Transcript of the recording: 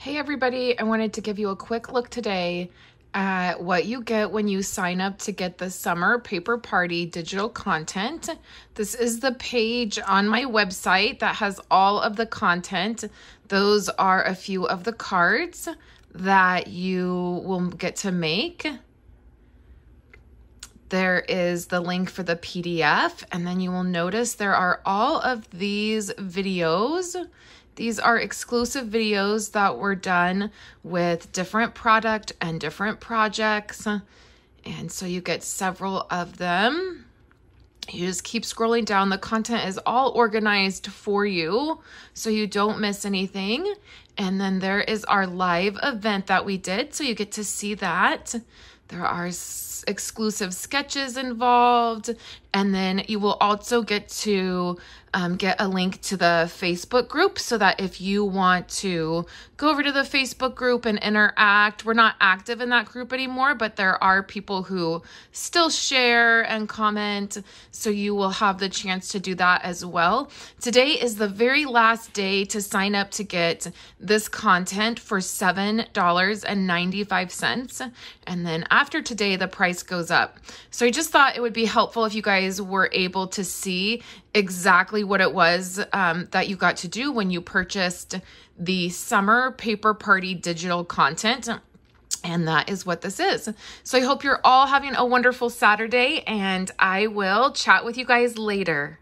Hey everybody, I wanted to give you a quick look today at what you get when you sign up to get the summer paper party digital content. This is the page on my website that has all of the content. Those are a few of the cards that you will get to make. There is the link for the PDF, and then you will notice there are all of these videos these are exclusive videos that were done with different product and different projects. And so you get several of them. You just keep scrolling down. The content is all organized for you so you don't miss anything. And then there is our live event that we did. So you get to see that. There are exclusive sketches involved. And then you will also get to um, get a link to the Facebook group so that if you want to go over to the Facebook group and interact, we're not active in that group anymore, but there are people who still share and comment. So you will have the chance to do that as well. Today is the very last day to sign up to get this content for $7.95. And then after today, the price goes up. So I just thought it would be helpful if you guys were able to see exactly what it was um, that you got to do when you purchased the summer paper party digital content. And that is what this is. So I hope you're all having a wonderful Saturday, and I will chat with you guys later.